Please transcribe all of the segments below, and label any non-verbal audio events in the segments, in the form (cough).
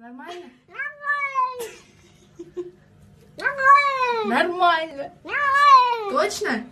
Нормально? Нормально. Нормально. Нормально. Точно?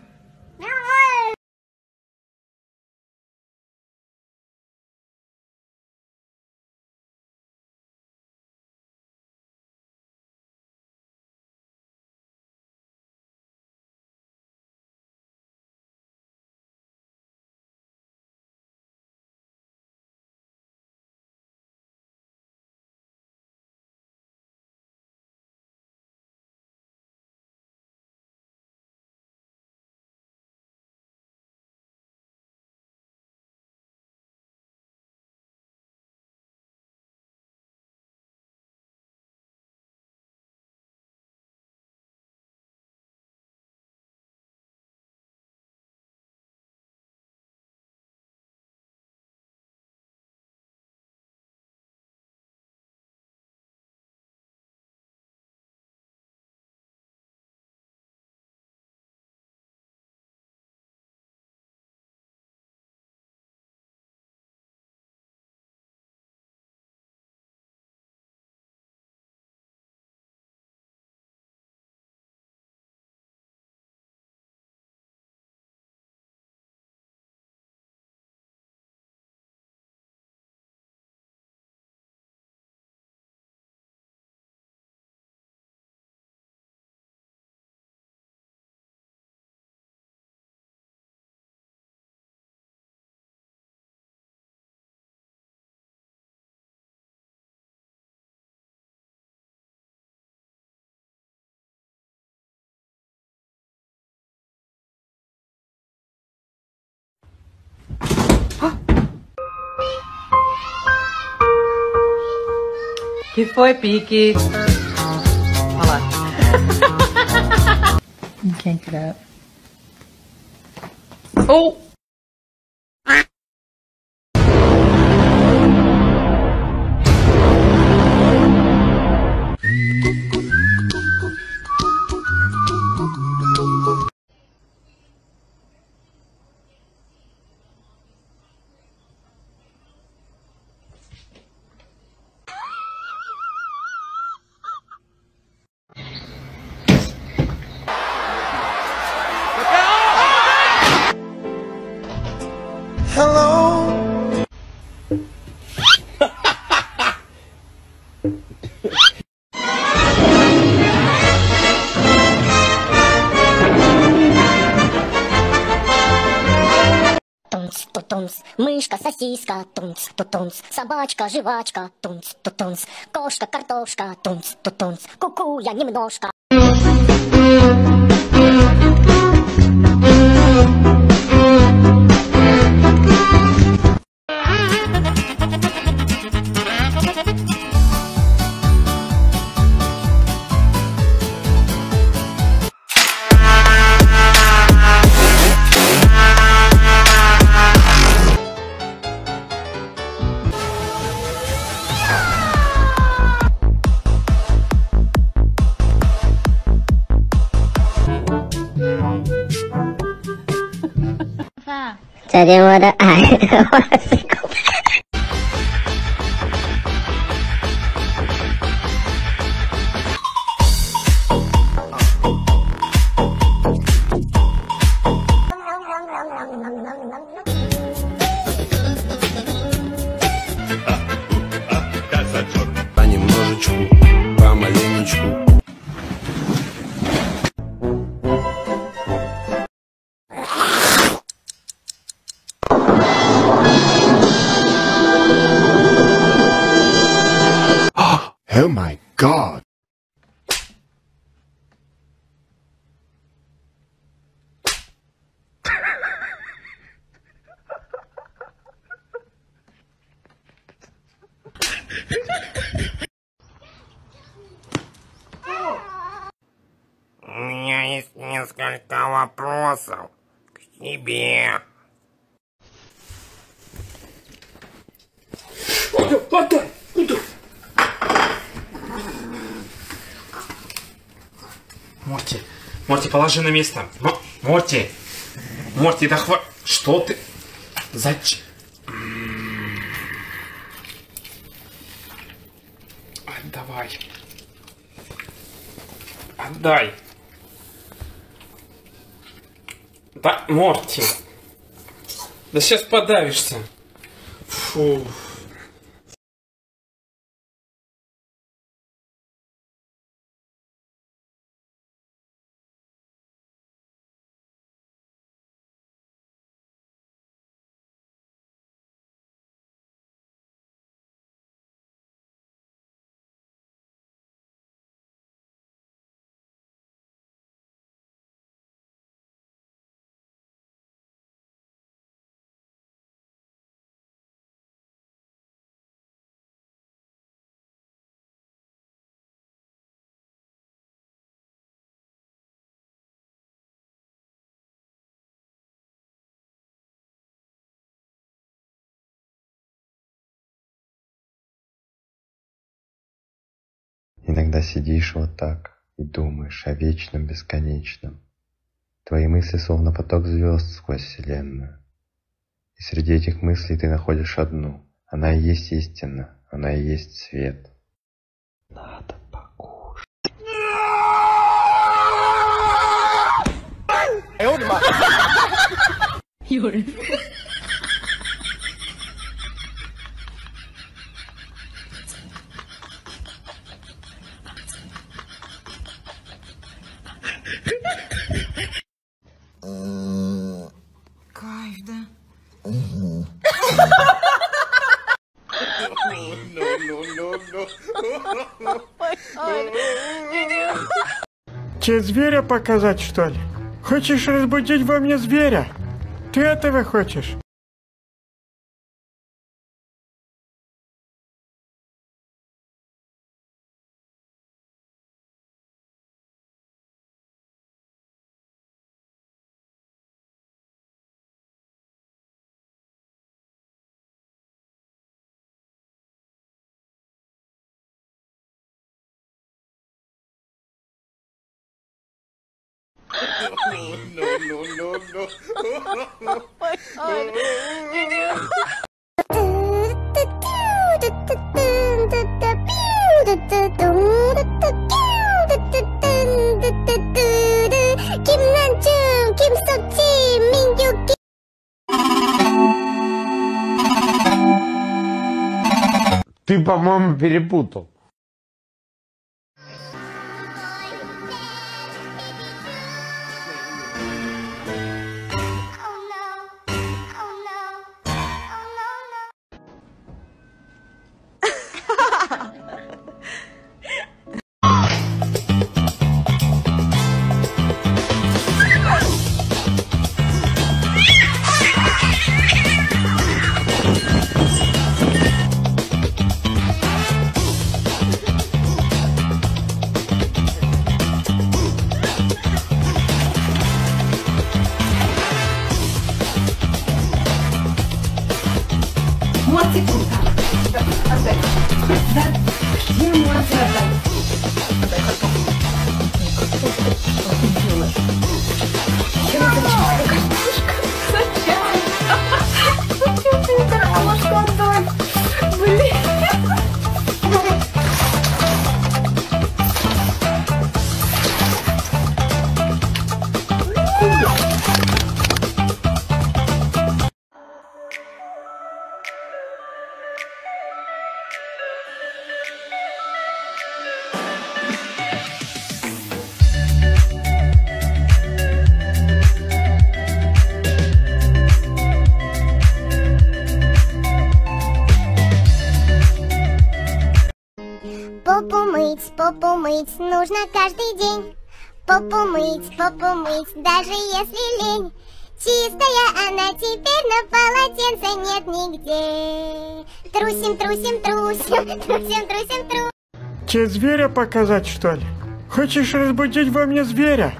Que foi, Pique? Olha lá. You can't get up. Oh! Тунц, тутунц, мышка, сосиска, тунц, тутунц, собачка, жвачка, тунц, тутунц, кошка, картошка, тунц, тутунц, куку, я немножко. 誰でもだ、あ、Nom nom nom nom. Oh my god! У меня есть несколько вопросов к тебе. Морти, Морти, положи на место. Мо- Морти, Морти, да хва... Что ты? Зачем? Отдавай. Отдай. Да, Морти. Да сейчас подавишься. Фу. Иногда сидишь вот так и думаешь о вечном бесконечном. Твои мысли словно поток звезд сквозь вселенную. И среди этих мыслей ты находишь одну. Она и есть истина, она и есть свет. Надо покушать. Юль. Тебе зверя показать, что ли? Хочешь разбудить во мне зверя? Ты этого хочешь? Ji, Min Yu Kim. Ты, по-моему, перепутал. Отдай? Отдай картошку. Что ты делаешь? Зачем это делаешь? Картошка. Попу мыть, нужно каждый день. Попу мыть, попу мыть, даже если лень. Чистая она теперь, но полотенца нет нигде. Трусим, трусим, трусим, (laughs) трусим, трусим, трусим. Тебе зверя показать, что ли? Хочешь разбудить во мне зверя?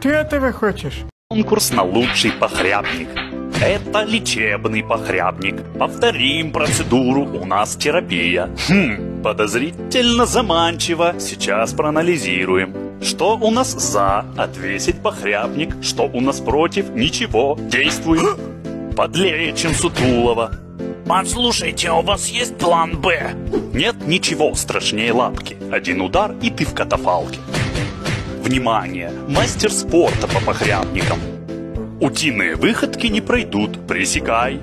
Ты этого хочешь? Конкурс на лучший похрябник. Это лечебный похрябник. Повторим процедуру, у нас терапия. Хм, подозрительно заманчиво. Сейчас проанализируем. Что у нас за отвесить похрябник? Что у нас против? Ничего. Действуем. (gasps) Подлечим Сутулова. Послушайте, а у вас есть план «Б»? Нет ничего страшнее лапки. Один удар, и ты в катафалке. Внимание! Мастер спорта по похрябникам. Утиные выходки не пройдут, пресекай.